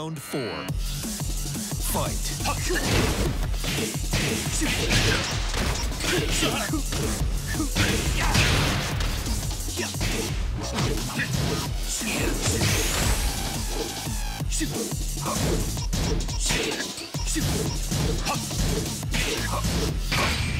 Round four. Fight.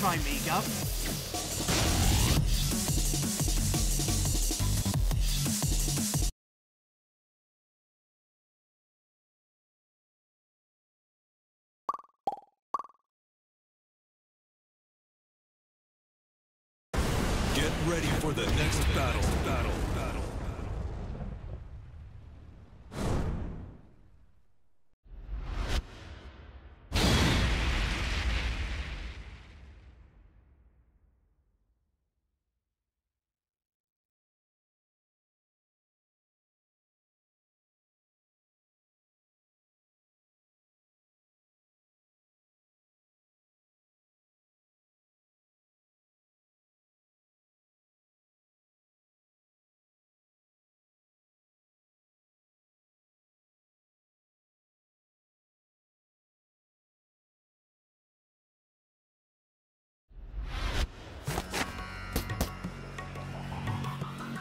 Try me,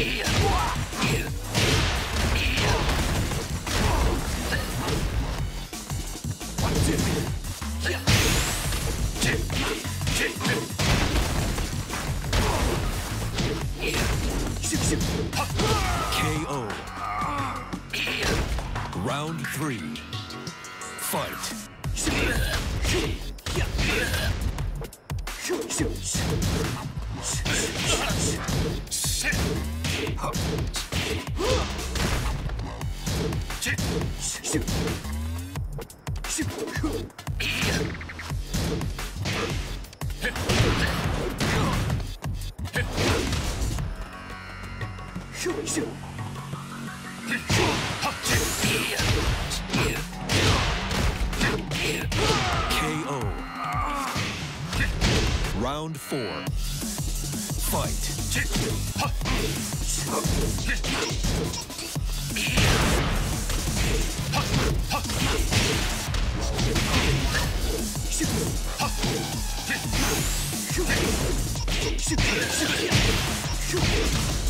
KO. Round three. KO. Round four. Fight. KO.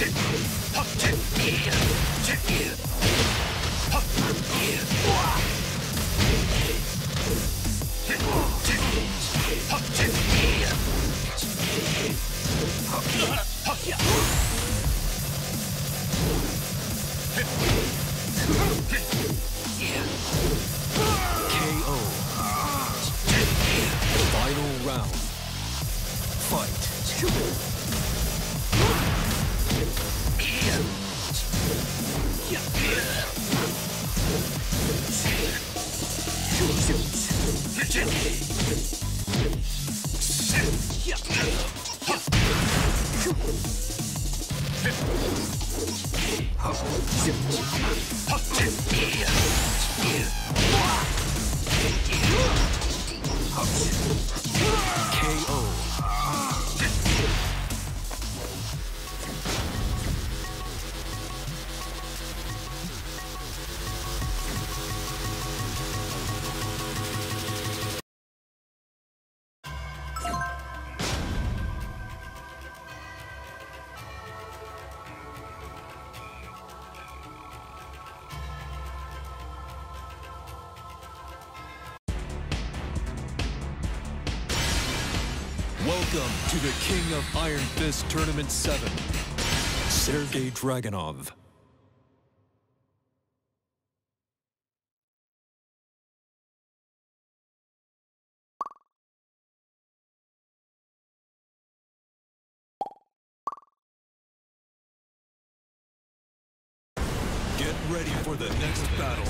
Yeah. KO. Iron Fist Tournament 7, Sergei Dragunov. Get ready for the next battle.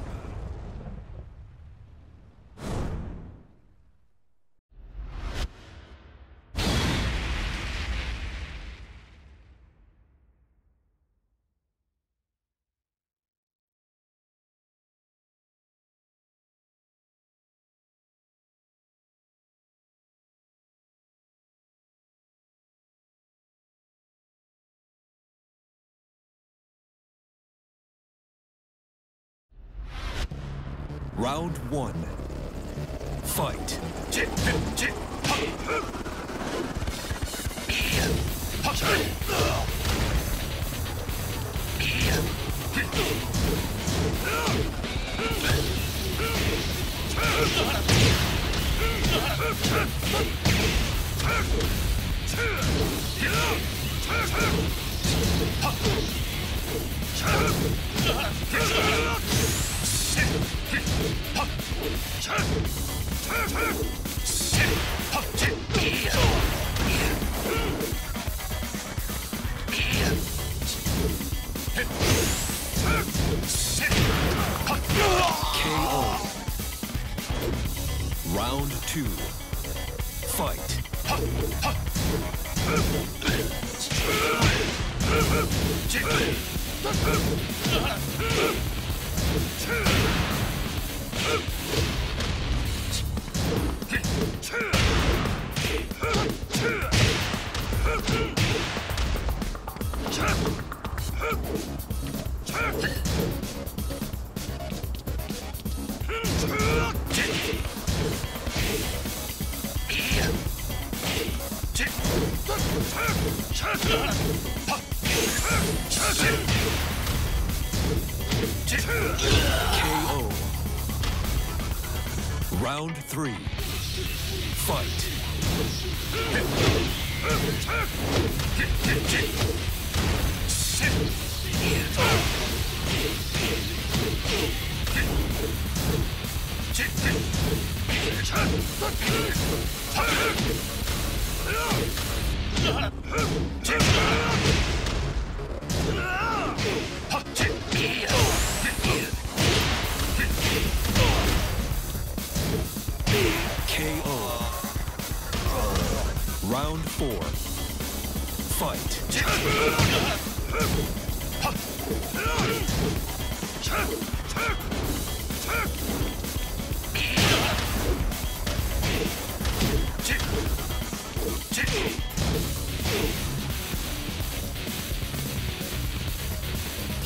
Round one. Fight. Round two. Fight.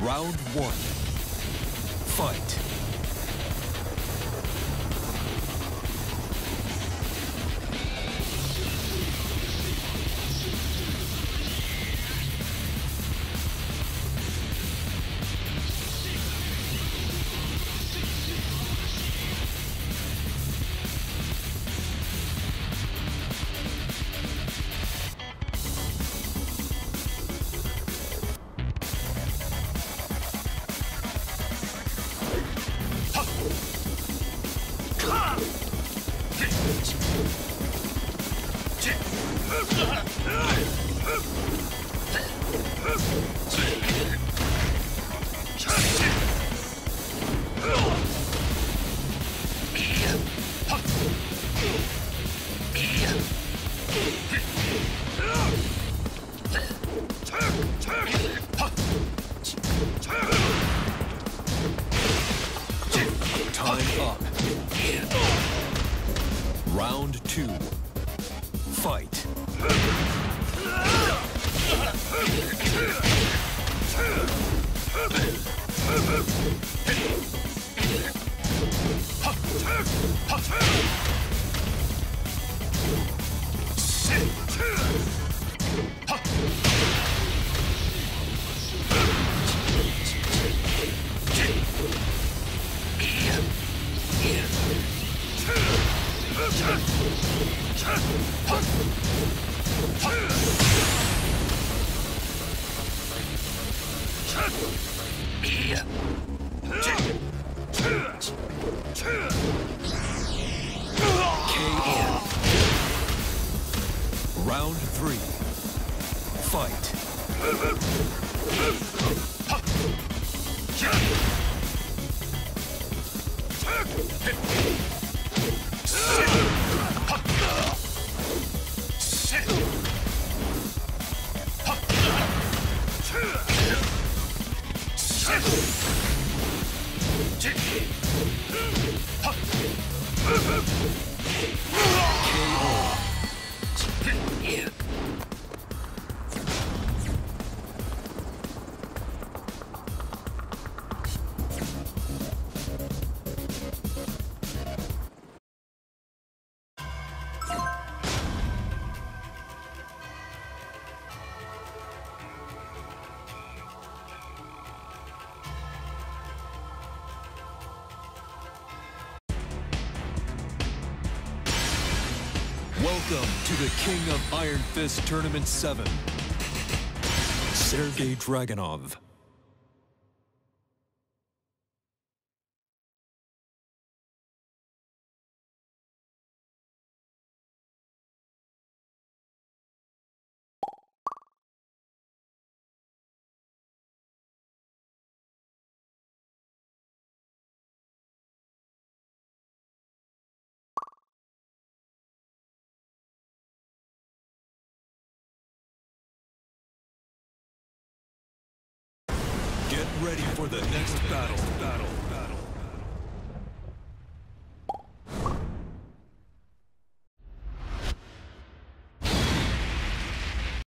Round one. Fight. Check it! King of Iron Fist Tournament 7, Sergei Dragunov.